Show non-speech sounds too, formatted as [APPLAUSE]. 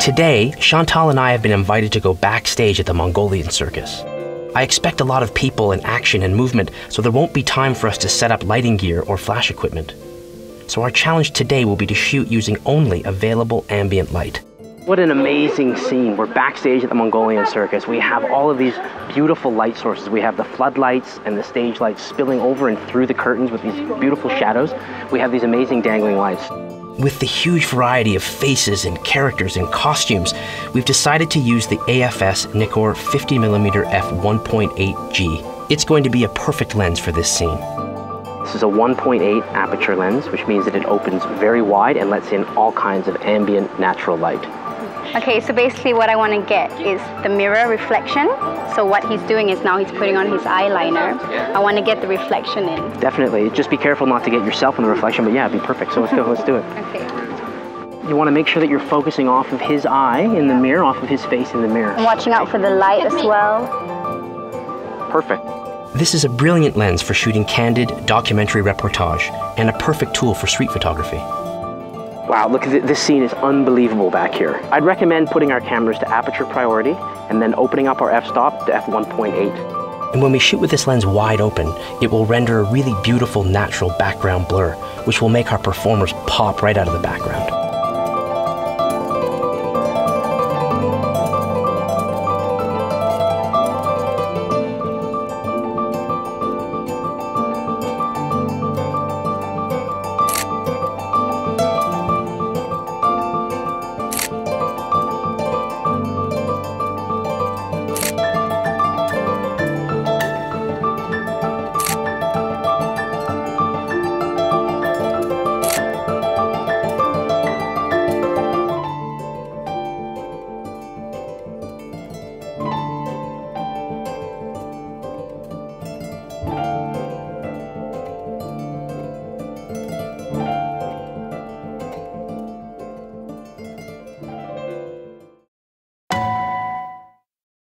Today, Chantal and I have been invited to go backstage at the Mongolian circus. I expect a lot of people and action and movement, so there won't be time for us to set up lighting gear or flash equipment. So our challenge today will be to shoot using only available ambient light. What an amazing scene. We're backstage at the Mongolian circus. We have all of these beautiful light sources. We have the floodlights and the stage lights spilling over and through the curtains with these beautiful shadows. We have these amazing dangling lights. With the huge variety of faces and characters and costumes, we've decided to use the AFS Nikkor 50mm f1.8G. It's going to be a perfect lens for this scene. This is a 1.8 aperture lens, which means that it opens very wide and lets in all kinds of ambient natural light. Okay, so basically what I want to get is the mirror reflection. So what he's doing is now he's putting on his eyeliner. I want to get the reflection in. Definitely. Just be careful not to get yourself in the reflection, but yeah, it'd be perfect. So let's go, let's do it. [LAUGHS] Okay. You want to make sure that you're focusing off of his eye in the mirror, off of his face in the mirror. I'm watching out for the light as well. Perfect. This is a brilliant lens for shooting candid documentary reportage and a perfect tool for street photography. Wow, look, this scene is unbelievable back here. I'd recommend putting our cameras to aperture priority and then opening up our f-stop to f1.8. And when we shoot with this lens wide open, it will render a really beautiful natural background blur, which will make our performers pop right out of the background.